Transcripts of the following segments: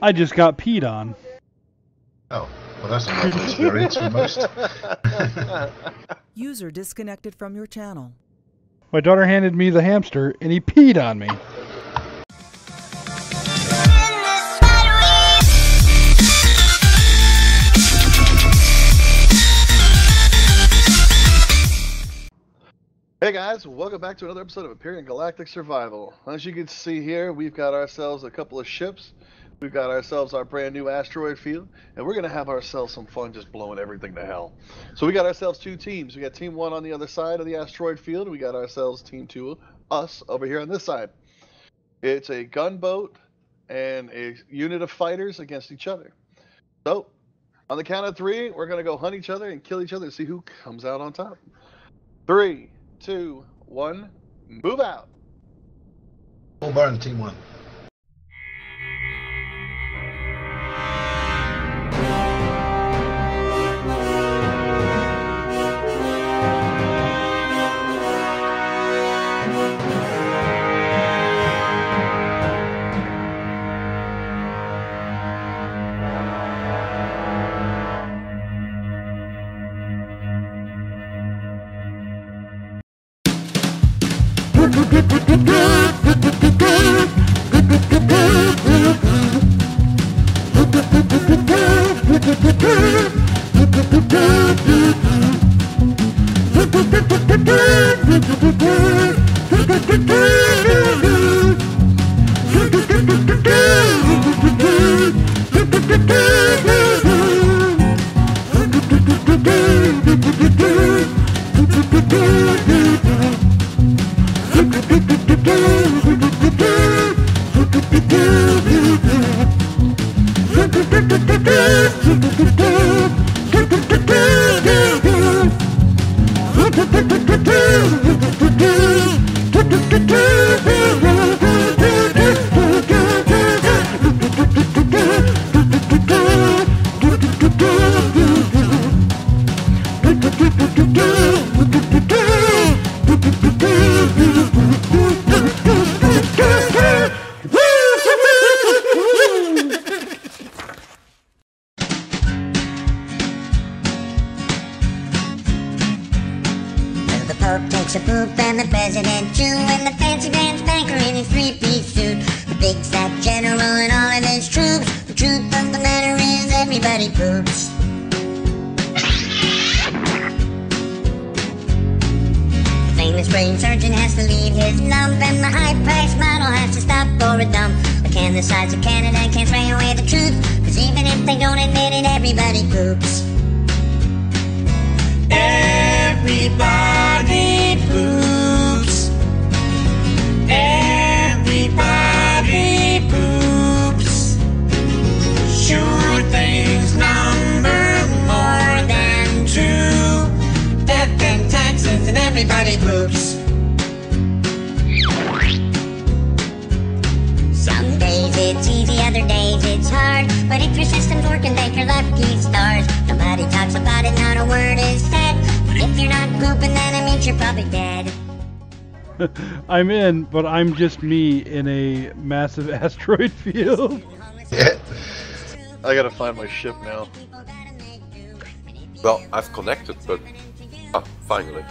I just got peed on. Oh, well, that's a novel experience for most. User disconnected from your channel. My daughter handed me the hamster, and he peed on me. Hey guys, welcome back to another episode of Empyrion Galactic Survival. As you can see here, we've got ourselves a couple of ships. We've got ourselves our brand new asteroid field, and we're going to have ourselves some fun just blowing everything to hell. So we got ourselves two teams. We got team one on the other side of the asteroid field. We got ourselves team two, us, over here on this side. It's a gunboat and a unit of fighters against each other. So, on the count of three, we're going to go hunt each other and kill each other and see who comes out on top. Three, two, one, move out. Full burn, team one. Well, the high-priced model has to stop for a dump. But can the size of Canada can't spray away the truth? Cause even if they don't admit it, everybody poops. Everybody poops. Everybody poops. Sure things number more than two. Death and taxes and everybody poops. It's easy, other days it's hard. But if your system's working, thank your lucky stars. Nobody talks about it, not a word is said. But if you're not pooping, then it means you're probably dead. I'm in, but I'm just me in a massive asteroid field. Yeah. I gotta find my ship now. Well, I've connected, but ah, finally.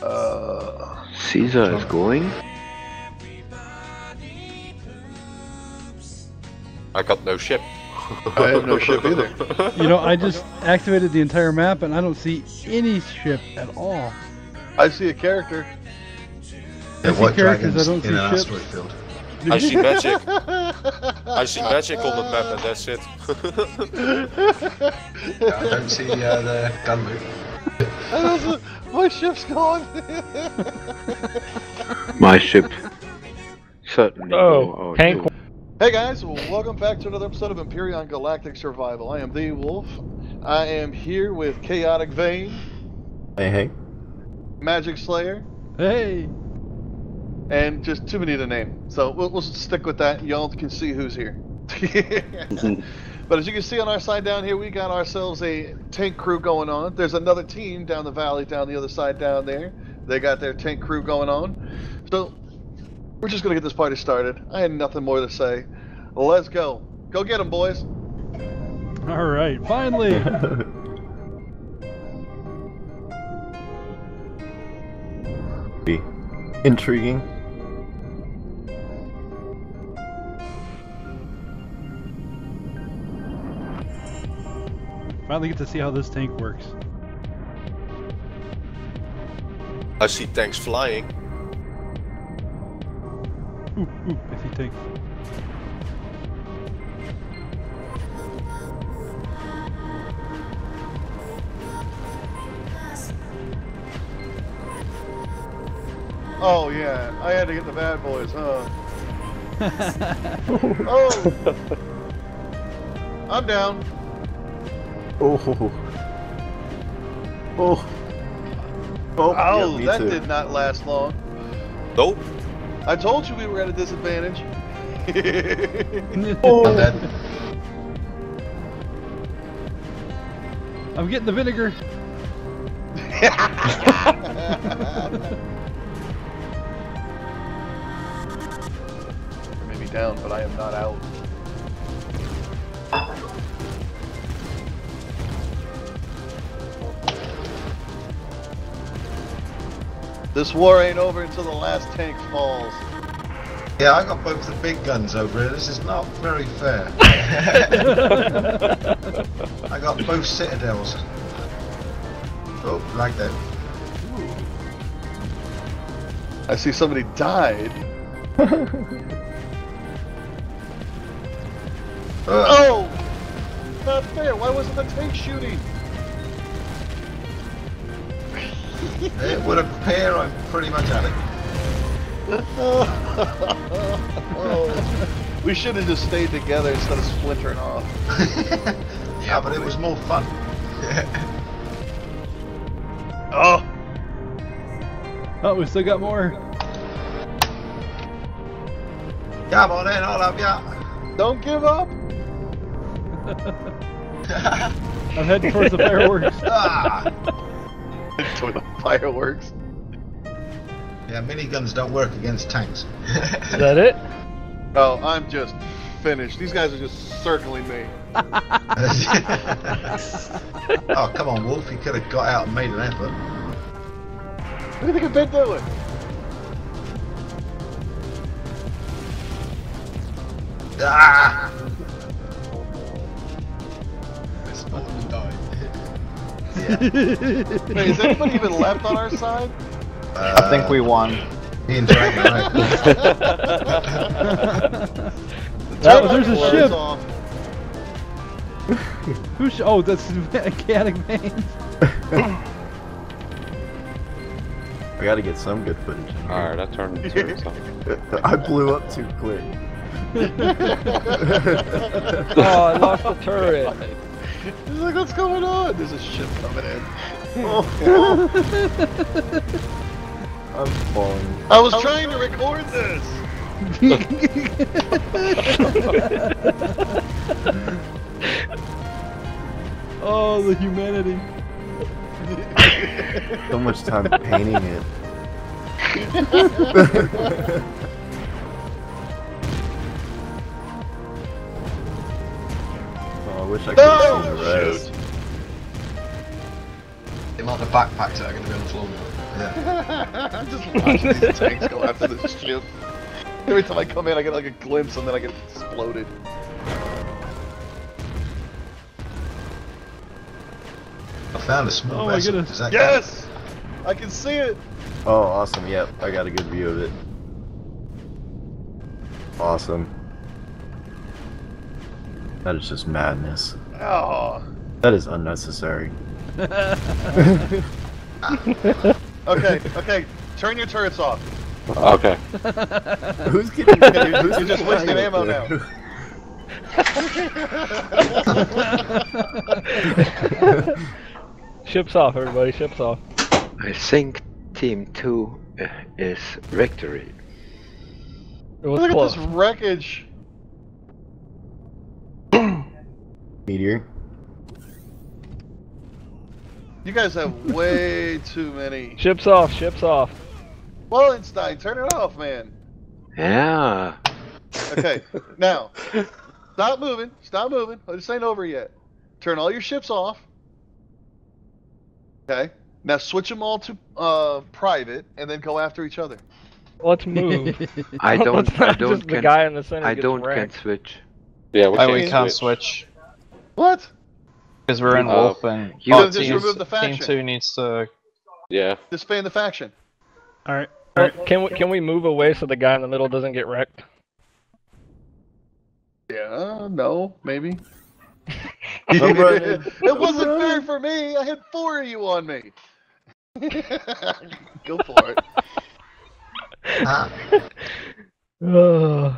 Uh, Caesar is going. I got no ship. I have no ship either. You know, I just activated the entire map, and I don't see any ship at all. I see a character. I Yeah, see white characters, I don't in see an ships. asteroid field. I see magic. I see magic on the map, and that's it. Yeah, I don't see uh, the gun loot. And also, my ship's gone. My ship. Certainly. Oh, go out tank too. Hey guys, welcome back to another episode of Empyrion Galactic Survival. I am the Wolf. I am here with Chaotic Vein, Hey, hey. Magic Slayer, Hey, and just too many to name. So we'll, we'll stick with that. Y'all can see who's here. but as you can see on our side down here, we got ourselves a tank crew going on. There's another team down the valley, down the other side down there. They got their tank crew going on. So we're just gonna get this party started. I had nothing more to say. Let's go. Go get them, boys. All right, finally. Be intriguing. finally get to see how this tank works. I see tanks flying. Ooh, ooh, I see tank. Oh yeah, I had to get the bad boys, huh? oh, I'm down. Oh. Oh. Oh, Oh, yeah, that too. did not last long. Nope. I told you we were at a disadvantage. I'm dead. I'm getting the vinegar. Maybe down, but I am not out. This war ain't over until the last tank falls. Yeah, I got both the big guns over here. This is not very fair. I got both citadels. Oh, like that. I see somebody died. Uh, Oh! Not fair. Why wasn't the tank shooting? It would appear I'm pretty much at it. We should have just stayed together instead of splintering off. yeah, but it was more fun. Oh! Oh, we still got more. Come on in, I'll have ya. Don't give up! I'm heading towards the fireworks. ah! Enjoy the fireworks. Yeah, miniguns don't work against tanks. Is that it? Oh, I'm just finished. These guys are just circling me. oh, come on, Wolf. You could have got out and made an effort. What do you think I've been doing? Ah! Yeah. Wait, is anybody even left on our side? I think we won. Me and Dragon, right? Oh, there's a Turn ship. off. Who's? Sh- oh, that's Chaotic Veins. I gotta get some good footage. Alright, I turned the turrets off. I blew up too quick. Oh, I lost the turret. He's like, what's going on? There's a ship coming in. I'm falling. I was trying to record this. oh, the humanity. So much time painting it. wish I could have No! seen the rest. Shoot. The amount of backpacks that are going to be on the floor. Yeah. I'm just watching these tanks go after the ship. Every time I come in, I get like a glimpse and then I get exploded. I found a small Oh my vessel. goodness. Does that Yes! I can see it! Oh, awesome. Yep, I got a good view of it. Awesome. That is just madness. Oh. That is unnecessary. Okay, okay. Turn your turrets off. Okay. Who's getting? You're- who's you're just flying wasting ammo now. Ships off, everybody. Ships off. I think Team 2 uh, is victory. It was Look at this wreckage. Meteor. You guys have way too many. Ships off. Ships off. Wallenstein, turn it off, man. Yeah. Okay, now stop moving. Stop moving. This ain't over yet. Turn all your ships off. Okay. Now switch them all to uh, private, and then go after each other. Let's move. I don't. I don't. just the can, guy in the center I gets don't can wrecked. switch. Yeah, we Why can't we can't switch. switch? What? Because we're in Uh, Wolf and you- oh, Then just team, remove the team two needs to. Yeah. Disband the faction. All right. Well, Can we can we move away so the guy in the middle doesn't get wrecked? Yeah. No. Maybe. I'm it wasn't fair for me. I had four of you on me. go for it. Ah, Ugh.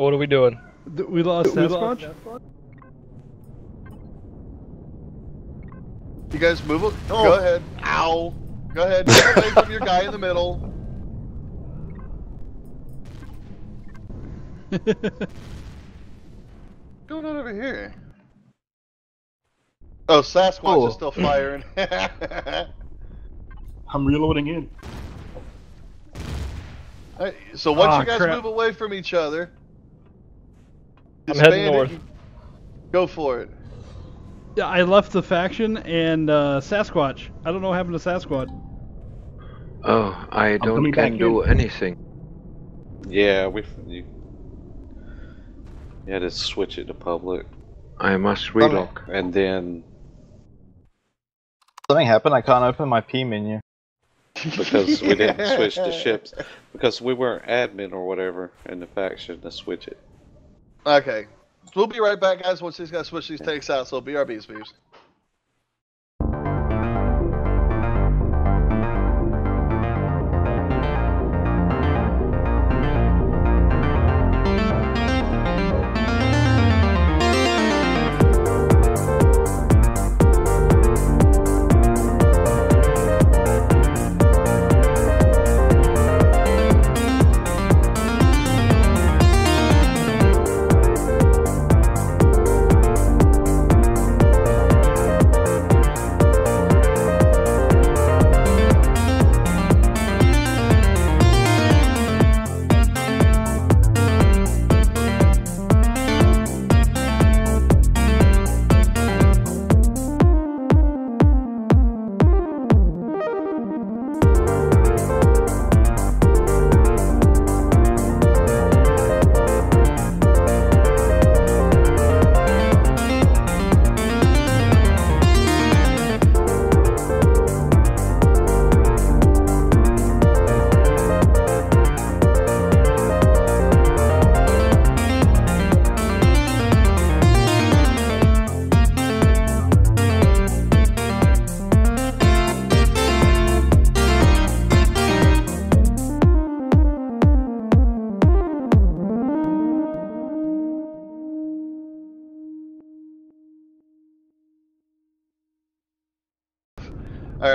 What are we doing? Th- We lost Sasquatch. You guys move it. Go ahead. Ow. Go ahead. Get away from your guy in the middle. What's going on over here? Oh, Sasquatch Oh. is still firing. I'm reloading in. Alright, so once Ah, you guys crap. move away from each other, I'm heading disband north. Go for it. Yeah, I left the faction and uh, Sasquatch. I don't know what happened to Sasquatch. Oh, I don't can back do anything. Yeah, we. You, you had to switch it to public, I must relog. and then Something happened. I can't open my P menu. because we didn't switch the ships because we weren't admin or whatever in the faction to switch it. Okay. We'll be right back, guys, once these guys switch these takes out, so BRBs, peeps.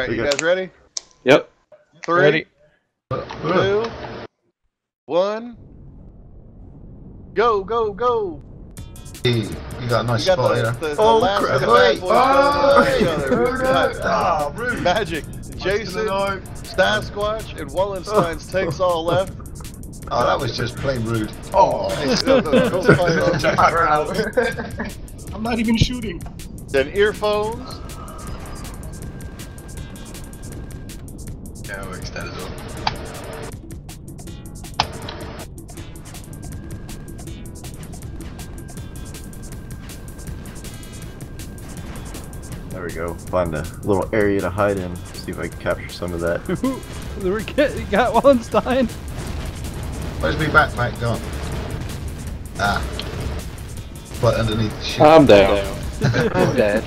Alright, you guys ready? Yep. Three, Ready? two, one. Go, go, go! You got a nice You got spot the, here. the, the oh, last crap. of Wait. boys Oh, going at each other. We've got ah, rude. Magic, Jason, know. Sasquatch, and Wallenstein's takes all left. Oh, that was just plain rude. Oh, oh. on. I'm not even shooting. Then earphones. Yeah, that as well. There we go. Find a little area to hide in. See if I can capture some of that. we were get, got Wallenstein. Where's my backpack gone? Ah. Right underneath the ship. I'm down. I'm dead.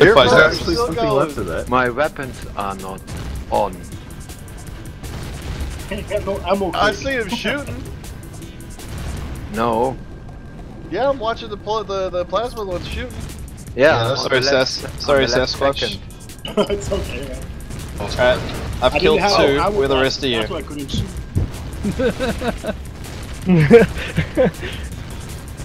There's Earphones actually still something going. left of that. My weapons are not on. No ammo. I see him shooting. No. Yeah, I'm watching the pl- the the plasma ones shooting. Yeah. that's- Sorry, the left- Sas- sorry, the left Sasquatch. it's okay, man. Alright, I've I killed have two. ammo, Where the rest of you?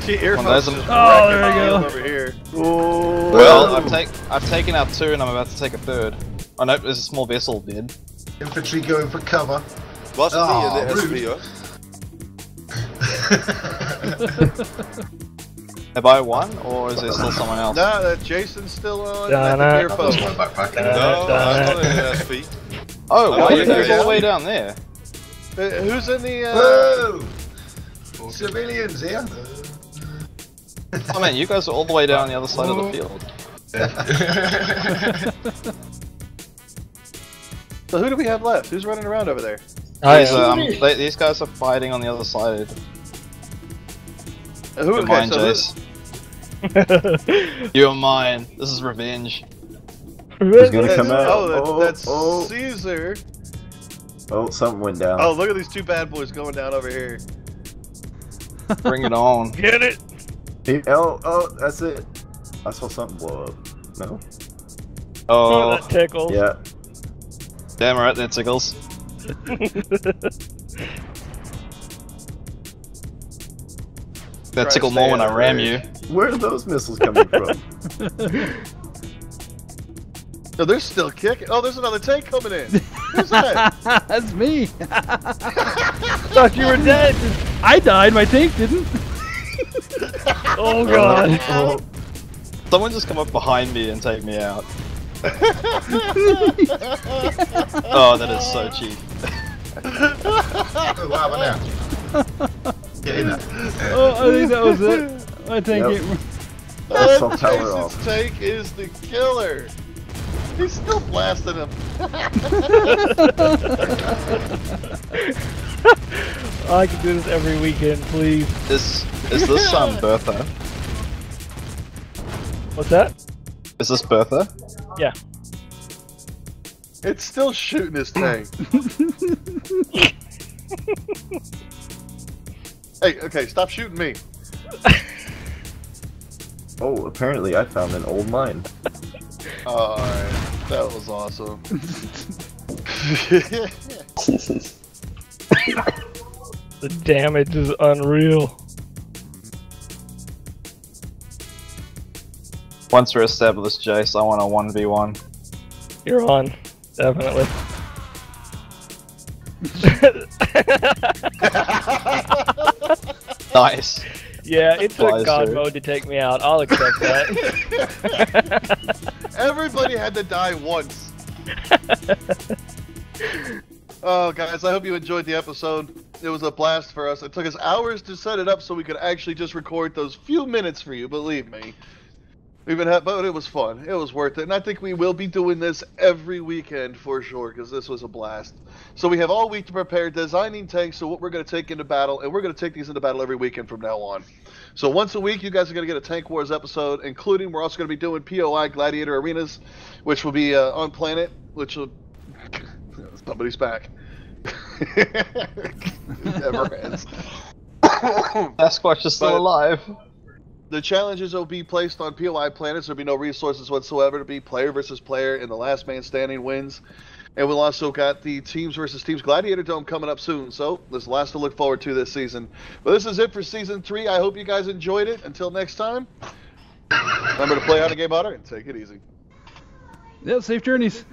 That's why I couldn't shoot. See, earphones just Oh, there we go. over here. Well, I've take I've taken out two, and I'm about to take a third. Oh no, there's a small vessel dead. Infantry going for cover. Was het niet in de rude. SV hoor. Have I won, or is there still someone else? No, uh, Jason's still on. Dun, I dun. think you're phone. No, hij is in de SV. Oh, wow, Oh, you guys all the way down there. Uh, who's in the? Uh, Whoa! Civilians here. Oh man, you guys are all the way down the other side of the field. so who do we have left? Who's running around over there? I These, am. um, they, these guys are fighting on the other side. Uh, who? You're Okay, mine, so who- Jace. You're mine. This is revenge. He's gonna that's, come out. Oh, that's, Oh, that's oh. Caesar. Oh, something went down. Oh, look at these two bad boys going down over here. Bring it on. Get it. He- oh, oh, that's it. I saw something blow up. No? Oh, Oh, that tickles. Yeah. damn right, that tickles. That Try to tickled more when I out ram range. you. Where are those missiles coming from? No, they're still kicking. Oh, there's another tank coming in. Who's that? That's me. Thought you were dead. I died. My tank didn't. Oh god. oh, Someone just come up behind me and take me out. Oh, that is so cheap. Oh, what happened now? Get in there. Oh, I think that was it. I tank. Yep. ain't- That's all That power Jason's off. tank is the killer. He's still blasting him. I can do this every weekend, please. Is is this um Bertha? What's that? Is this Bertha? Yeah. It's still shooting his tank. hey, okay, stop shooting me. oh, apparently I found an old mine. Alright, that was awesome. The damage is unreal. Once we're established, Jace, I want a one v one. You're on. Definitely. Nice. yeah, it took Flies God through. mode to take me out. I'll accept that. Everybody had to die once. oh, guys, I hope you enjoyed the episode. It was a blast for us. It took us hours to set it up so we could actually just record those few minutes for you, believe me. We've been, but it was fun. It was worth it, and I think we will be doing this every weekend for sure because this was a blast. So we have all week to prepare, designing tanks. So what we're going to take into battle, and we're going to take these into battle every weekend from now on. So once a week, you guys are going to get a Tank Wars episode, including we're also going to be doing POI Gladiator Arenas, which will be uh, on Planet, which will somebody's back. never ends. Sasquatch is still But- alive. The challenges will be placed on POI planets. There'll be no resources whatsoever to be player versus player, and the last man standing wins. And we'll also got the teams versus teams Gladiator Dome coming up soon. So there's lots to look forward to this season. But this is it for season three. I hope you guys enjoyed it. Until next time, remember to play out a game otter and take it easy. Yeah, safe journeys.